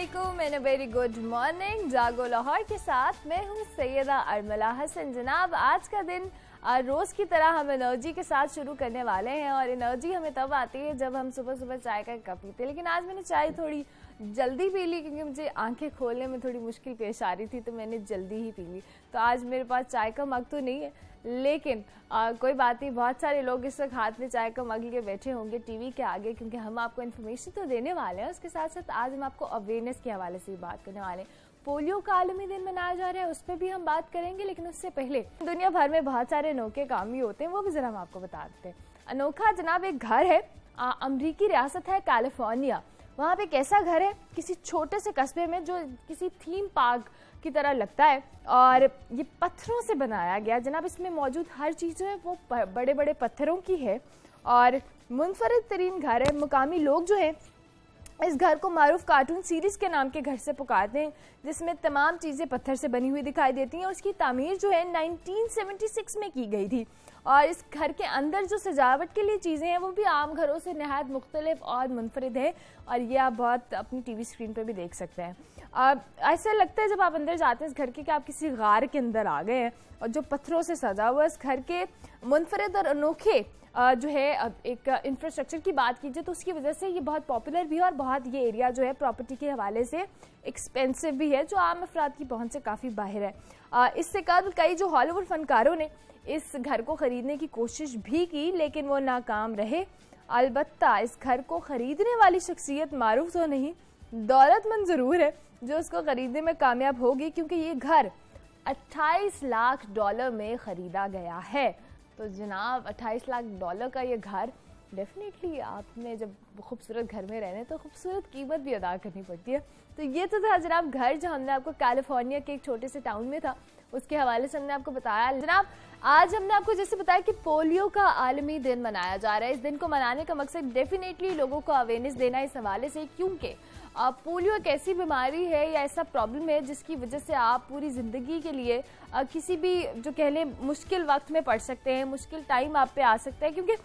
वालेकुम and very good morning जागो लाहौर के साथ। मैं हूँ सैयदा अरमला हसन। जनाब, आज का दिन रोज़ की तरह हम एनर्जी के साथ शुरू करने वाले हैं और एनर्जी हमें तब आती है जब हम सुबह सुबह चाय का कप पीते हैं। लेकिन आज मैंने चाय थोड़ी जल्दी पी ली क्योंकि मुझे आँखें खोलने में थोड़ी मुश्किल पेश आ रही थी तो मैंने जल्दी ही पी ली। तो आज मेरे पास चाय का मग तो नहीं है। लेकिन आ, कोई बात नहीं बहुत सारे लोग इस वक्त हाथ में चाय का मग लिए बैठे होंगे टीवी के आगे क्योंकि हम आपको इन्फॉर्मेशन तो देने वाले हैं उसके साथ साथ आज हम आपको अवेयरनेस के हवाले से भी बात करने वाले हैं। पोलियो का आलमी दिन मनाया जा रहा है उस पर भी हम बात करेंगे लेकिन उससे पहले दुनिया भर में बहुत सारे अनोखे काम भी होते हैं वो भी जरा हम आपको बता देते हैं। अनोखा जनाब एक घर है अमरीकी रियासत है कैलिफ़ोर्निया। वहाँ पे कैसा घर है किसी छोटे से कस्बे में जो किसी थीम पार्क की तरह लगता है और ये पत्थरों से बनाया गया। जनाब, इसमें मौजूद हर चीज़ जो है वो बड़े बड़े पत्थरों की है और मुनफरद तरीन घर है। मुकामी लोग जो है इस घर को मारूफ कार्टून सीरीज़ के नाम के घर से पुकारते हैं, जिसमें तमाम चीज़ें पत्थर से बनी हुई दिखाई देती हैं और उसकी तामीर जो है 1976 में की गई थी। और इस घर के अंदर जो सजावट के लिए चीज़ें हैं, वो भी आम घरों से नहायत मुख्तलिफ़ और मुनफरद है, और ये आप बहुत अपनी टीवी स्क्रीन पर भी देख सकते हैं। ऐसा लगता है जब आप अंदर जाते हैं इस घर के कि आप किसी गार के अंदर आ गए हैं, और जो पत्थरों से सजा हुआ इस घर के मुनफरद और अनोखे जो है एक इंफ्रास्ट्रक्चर की बात कीजिए तो उसकी वजह से ये बहुत पॉपुलर भी है और बहुत ये एरिया जो है प्रॉपर्टी के हवाले से एक्सपेंसिव भी है, जो आम अफराद की पहुँच से काफ़ी बाहर है। इससे कल कई जो हॉलीवुड फनकारों ने इस घर को ख़रीदने की कोशिश भी की, लेकिन वो नाकाम रहे। अलबत्ता, इस घर को ख़रीदने वाली शख्सियत मारूफ तो नहीं दौलतमंद ज़रूर है जो उसको ख़रीदने में कामयाब होगी, क्योंकि ये घर 28 लाख डॉलर में ख़रीदा गया है। तो जनाब 28 लाख डॉलर का ये घर डेफिनेटली आपने जब खूबसूरत घर में रहने तो खूबसूरत कीमत भी अदा करनी पड़ती है। तो ये तो था जनाब घर जो हमने आपको कैलिफ़ोर्निया के एक छोटे से टाउन में था। उसके हवाले से हमने आपको बताया। जनाब, आज हमने आपको जैसे बताया कि पोलियो का आलमी दिन मनाया जा रहा है। इस दिन को मनाने का मकसद डेफिनेटली लोगों को अवेयरनेस देना इस हवाले से। क्योंकि पोलियो एक ऐसी बीमारी है या ऐसा प्रॉब्लम है जिसकी वजह से आप पूरी ज़िंदगी के लिए किसी भी, जो कह लें, मुश्किल वक्त में पड़ सकते हैं, मुश्किल टाइम आप पे आ सकता है। क्योंकि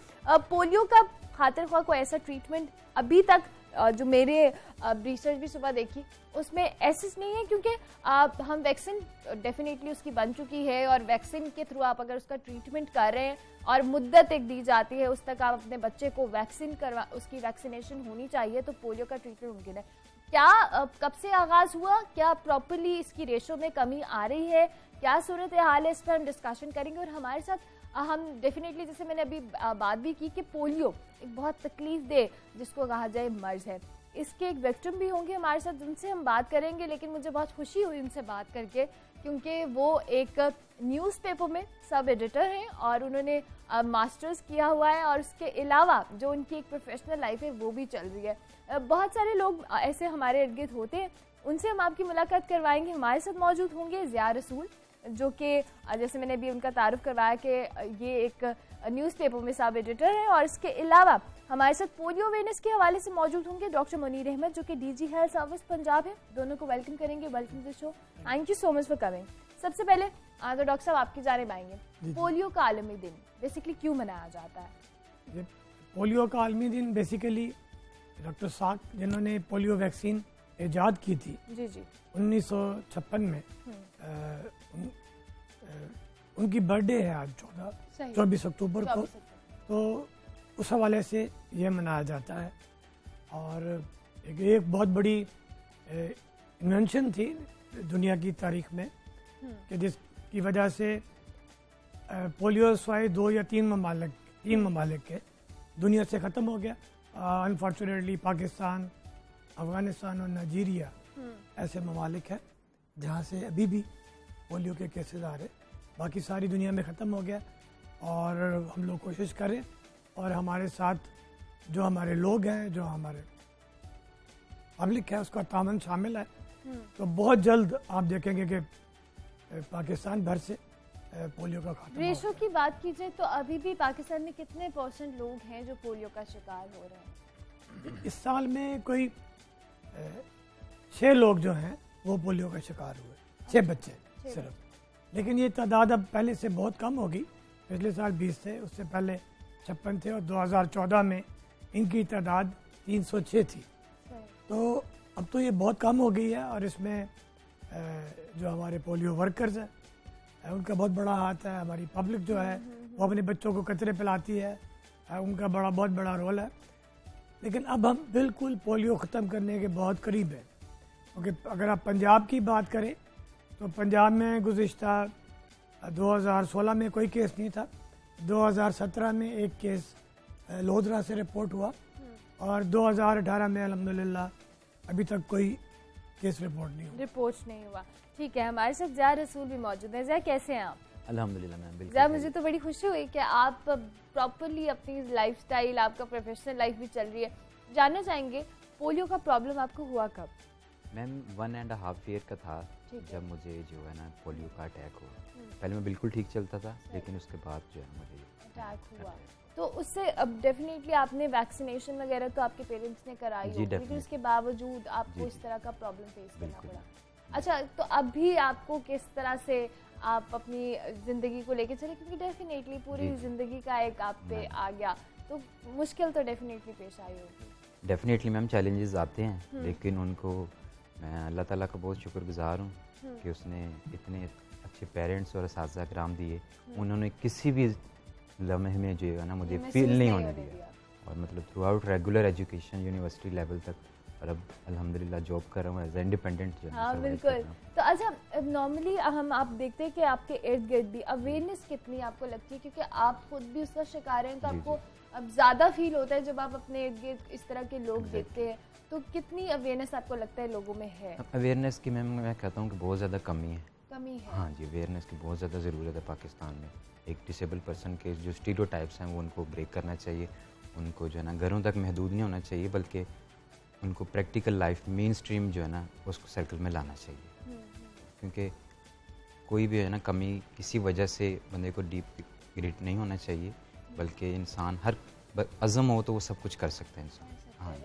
पोलियो का खातिर ख्वाह को ऐसा ट्रीटमेंट अभी तक जो मेरे रिसर्च भी सुबह देखी, उसमें ऐसे नहीं है क्योंकि आप हम वैक्सीन डेफिनेटली उसकी बन चुकी है और वैक्सीन के थ्रू आप अगर उसका ट्रीटमेंट कर रहे हैं और मुद्दत एक दी जाती है, उस तक आप अपने बच्चे को वैक्सीन करवा, उसकी वैक्सीनेशन होनी चाहिए तो पोलियो का ट्रीटमेंट मुमकिन है क्या कब से आगाज़ हुआ? क्या प्रॉपरली इसकी रेशो में कमी आ रही है? क्या सूरत हाल है? इस पर हम डिस्कशन करेंगे और हमारे साथ हम डेफिनेटली जैसे मैंने अभी बात भी की कि पोलियो एक बहुत तकलीफ़ दे, जिसको कहा जाए मर्ज है। इसके एक विक्टिम भी होंगे हमारे साथ, जिनसे हम बात करेंगे, लेकिन मुझे बहुत खुशी हुई उनसे बात करके, क्योंकि वो एक न्यूज़पेपर में सब एडिटर हैं और उन्होंने मास्टर्स किया हुआ है और उसके अलावा जो उनकी एक प्रोफेशनल लाइफ है, वो भी चल रही है। बहुत सारे लोग ऐसे हमारे इर्द होते हैं। उनसे हम आपकी मुलाकात करवाएँगे, हमारे साथ मौजूद होंगे, ज़िया रसूल। जो कि जैसे मैंने अभी उनका तारुफ करवाया कि ये एक न्यूज़पेपर में सब एडिटर है और इसके अलावा हमारे साथ पोलियो अवेयरनेस के हवाले से मौजूद होंगे डॉक्टर मुनीर अहमद जो कि डीजी हेल्थ सर्विस पंजाब है। दोनों को वेलकम करेंगे welcome to show thank you so much for coming सबसे पहले तो डॉक्टर साहब आपकी जाने आएँगे पोलियो का आलमी दिन बेसिकली क्यों मनाया जाता है? पोलियो का आलमी दिन बेसिकली डॉक्टर साक जिन्होंने पोलियो वैक्सीन ईजाद की थी जी जी। उन्नीस सौ छप्पन में हम्म। उनकी बर्थडे है आज चौदह चौबीस अक्टूबर को। तो उस हवाले से यह मनाया जाता है। और एक, एक बहुत बड़ी इन्वेंशन थी दुनिया की तारीख में हम्म। कि जिसकी वजह से पोलियो स्वाई दो या तीन ममालिक तीन ममालिक के दुनिया से ख़त्म हो गया। अनफॉर्चुनेटली पाकिस्तान अफ़गानिस्तान और नाइजीरिया हम्म। ऐसे ममालिक हैं जहाँ से अभी भी पोलियो के केसेस आ रहे। बाकी सारी दुनिया में ख़त्म हो गया। और हम लोग कोशिश करें और हमारे साथ जो हमारे लोग हैं जो हमारे पब्लिक है उसका तामन शामिल है। हम्म। तो बहुत जल्द आप देखेंगे कि पाकिस्तान भर से पोलियो का खात्मा रेशो की बात कीजिए तो अभी भी पाकिस्तान में कितने परसेंट लोग हैं जो पोलियो का शिकार हो रहे हैं? इस साल में कोई छः लोग जो हैं वो पोलियो का शिकार हुए। छः बच्चे। सिर्फ़। लेकिन ये तादाद अब पहले से बहुत कम होगी। पिछले साल बीस थे उससे पहले छप्पन थे और 2014 में इनकी तादाद 306 थी। तो अब तो ये बहुत कम हो गई है और इसमें जो हमारे पोलियो वर्कर्स हैं उनका बहुत बड़ा हाथ है हमारी पब्लिक जो है वो अपने बच्चों को कचरे पिलाती है उनका बड़ा बहुत बड़ा रोल है। लेकिन अब हम बिल्कुल पोलियो ख़त्म करने के बहुत करीब हैं। क्योंकि अगर आप पंजाब की बात करें तो पंजाब में गुज्त 2016 में कोई केस नहीं था। 2017 में एक केस लोधरा से रिपोर्ट हुआ। और 2018 में अलहमदिल्ला अभी तक कोई केस रिपोर्ट नहीं हुआ। रिपोर्ट नहीं हुआ। ठीक है हमारे साथ जया रसूल भी मौजूद है। जया कैसे हैं आप? अल्हम्दुलिल्लाह मैम बिल्कुल जया मुझे तो बड़ी खुशी हुई कि आप प्रॉपरली अपनी लाइफस्टाइल आपका प्रोफेशनल लाइफ भी चल रही है। जानना चाहेंगे पोलियो का प्रॉब्लम आपको हुआ कब? Ma'am one and half year का था जब मुझे जो है ना पोलियो का अटैक हुआ। हम्म। पहले मैं बिल्कुल ठीक चलता था लेकिन उसके बाद जो है मुझे अटैक हुआ। तो उससे अब डेफिनेटली आपने वैक्सीनेशन वगैरह तो आपके पेरेंट्स ने कराई होगी लेकिन उसके बावजूद आपको इस तरह का प्रॉब्लम फेस करना पड़ा। अच्छा तो अब भी आपको किस तरह से आप अपनी ज़िंदगी को लेके चले? क्योंकि डेफिनेटली पूरी ज़िंदगी का एक आप पे आ गया। तो मुश्किल तो डेफिनेटली पेश आई होगी। डेफिनेटली मैम चैलेंजेस आते हैं हम्म। लेकिन उनको मैं अल्लाह ताला का बहुत शुक्रगुजार हूँ हम्म। कि उसने इतने अच्छे पेरेंट्स और इस कराम दिए हम्म। उन्होंने किसी भी लम्हे में जो है ना मुझे फील नहीं होने दिया और मतलब throughout regular education university level तक और अब अल्हम्दुलिल्लाह जॉब कर रहा हूँ एज इंडिपेंडेंट हाँ बिल्कुल। तो अच्छा नॉर्मली हम आप देखते हैं कि आपके इर्द गिर्द भी अवेयरनेस कितनी आपको लगती है? क्योंकि आप खुद भी उसका शिकार हैं तो आपको अब ज़्यादा फील होता है जब आप अपने इर्द गिर्द इस तरह के लोग देखते हैं। तो कितनी अवेयरनेस आपको लगता है लोगों में है? अवेयरनेस की मैम मैं कहता हूँ कि बहुत ज़्यादा कमी है। कमी है। हाँ जी अवेयरनेस की बहुत ज़्यादा ज़रूरत है पाकिस्तान में। एक डिसेबल पर्सन के जो स्टीरियो टाइप्स हैं वो उनको ब्रेक करना चाहिए। उनको जो है ना घरों तक महदूद नहीं होना चाहिए बल्कि उनको प्रैक्टिकल लाइफ मेन स्ट्रीम जो है ना उसको सर्कल में लाना चाहिए। हम्म, हम्म। क्योंकि कोई भी है ना कमी किसी वजह से बंदे को डीप ग्रेट नहीं होना चाहिए बल्कि इंसान हर अज़म हो तो वो सब कुछ कर सकते हैं इंसान। हाँ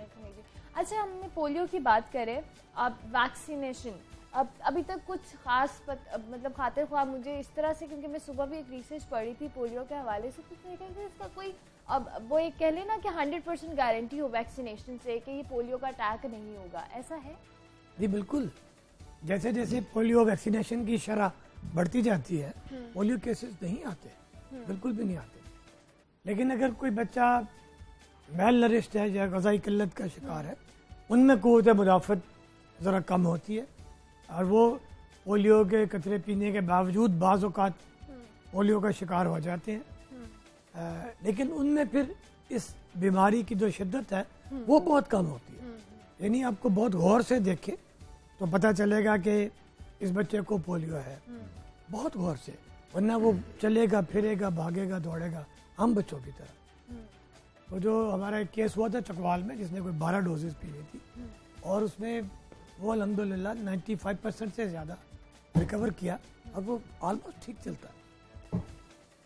अच्छा हमने पोलियो की बात करें अब वैक्सीनेशन अब अभी तक कुछ खास पत, अब, मतलब खातिर ख्वाब मुझे इस तरह से क्योंकि मैं सुबह भी एक रिसर्च पढ़ी थी पोलियो के हवाले से कहते इसका कोई अब वो एक कह लेना कि हंड्रेड परसेंट गारंटी हो वैक्सीनेशन से कि ये पोलियो का अटैक नहीं होगा। ऐसा है? जी बिल्कुल। जैसे जैसे पोलियो वैक्सीनेशन की शरह बढ़ती जाती है हम्म। पोलियो केसेस नहीं आते हम्म। बिल्कुल भी नहीं आते। लेकिन अगर कोई बच्चा मेल नरिश्ड है या गजाई किल्लत का शिकार है उनमें कुत मुदाफ़त ज़रा कम होती है और वो पोलियो के कचरे पीने के बावजूद बाज़ात पोलियो का शिकार हो जाते हैं। आ, लेकिन उनमें फिर इस बीमारी की जो शिद्दत है वो बहुत कम होती है। यानी आपको बहुत गौर से देखें तो पता चलेगा कि इस बच्चे को पोलियो है। बहुत गौर से। वरना वो चलेगा फिरेगा भागेगा दौड़ेगा हम बच्चों की तरह। तो जो हमारा एक केस हुआ था चकवाल में जिसने कोई बारह डोजेज पी ली थी और उसमें वो अलहमदिल्ला 95 परसेंट से ज़्यादा रिकवर किया और वो ऑलमोस्ट ठीक चलता।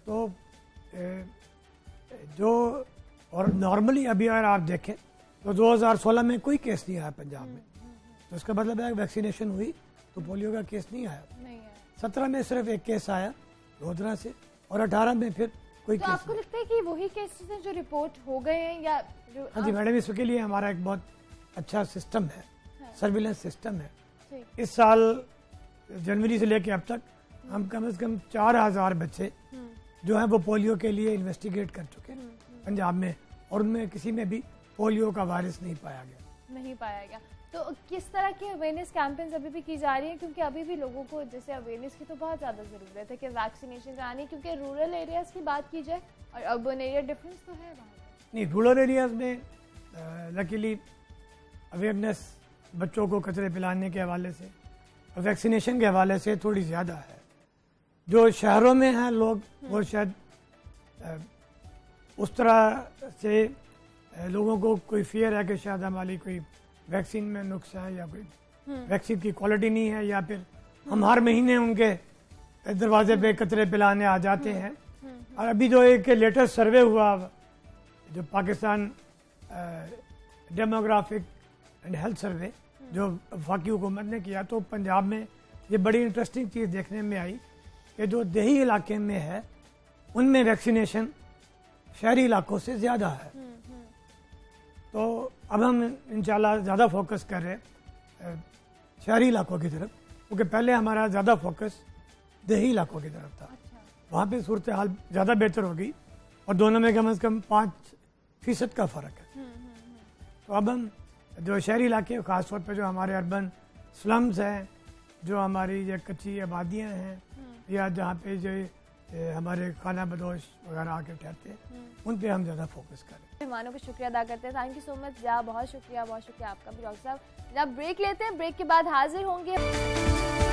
तो जो और नॉर्मली अभी अगर आप देखें तो 2016 में कोई केस नहीं आया पंजाब में। तो इसका मतलब है वैक्सीनेशन हुई तो पोलियो का केस नहीं आया। सत्रह में सिर्फ़ एक केस आया रोदरा से और अठारह में फिर कोई तो आपको लगता है कि वही केसेस हैं जो रिपोर्ट हो गए हैं या जो हाँ जी मैडम इसके लिए हमारा एक बहुत अच्छा सिस्टम है सर्विलेंस सिस्टम है। इस साल जनवरी से लेकर अब तक हम कम से कम चार हज़ार बच्चे हम्म। जो है वो पोलियो के लिए इन्वेस्टिगेट कर चुके हैं। हम्म, हम्म। पंजाब में और उनमें किसी में भी पोलियो का वायरस नहीं पाया गया। नहीं पाया गया। तो किस तरह की अवेयरनेस कैंपेन्स अभी भी की जा रही है? क्योंकि अभी भी लोगों को जैसे अवेयरनेस की तो बहुत ज़्यादा ज़रूरत है कि वैक्सीनेशन आनी क्योंकि रूरल एरियाज़ की बात की जाए और अर्बन एरिया डिफरेंस तो है वहाँ नहीं रूरल एरियाज़ में लकीली अवेयरनेस बच्चों को कचरे पिलाने के हवाले से वैक्सीनेशन के हवाले से थोड़ी ज़्यादा है। जो शहरों में हैं लोग वो शायद उस तरह से लोगों को कोई फियर है कि शायद हमारी कोई वैक्सीन में नुक्स है या कोई हम्म। वैक्सीन की क्वालिटी नहीं है या फिर हम हर महीने उनके दरवाजे पे कचरे पिलाने आ जाते हम्म। हैं हम्म। और अभी जो एक लेटेस्ट सर्वे हुआ जो Pakistan demographic and health survey जो वफाकी हुकूमत ने किया तो पंजाब में ये बड़ी इंटरेस्टिंग चीज़ देखने में आई कि जो देही इलाके में है उनमें वैक्सीनेशन शहरी इलाकों से ज़्यादा है तो अब हम इंशाल्लाह ज़्यादा फोकस कर रहे हैं शहरी इलाकों की तरफ़ क्योंकि पहले हमारा ज़्यादा फोकस देही इलाकों की तरफ़ था अच्छा। वहाँ पे सूरत हाल ज़्यादा बेहतर हो गई और दोनों में कम अज़ कम पाँच फ़ीसद का फ़र्क है हम्म, हम्म, हम्म। तो अब हम जो शहरी इलाके ख़ासतौर पर जो हमारे अर्बन स्लम्स हैं जो हमारी ये कच्ची आबादियाँ हैं या जहाँ पे जो हमारे खाना बदोश वगैरह आके ठहरते हैं उन पे हम ज़्यादा फोकस करें। मेहमानों का शुक्रिया अदा करते हैं। थैंक यू सो मच जा बहुत शुक्रिया बहुत शुक्रिया आपका भी डॉक्टर साहब। जब ब्रेक लेते हैं ब्रेक के बाद हाजिर होंगे।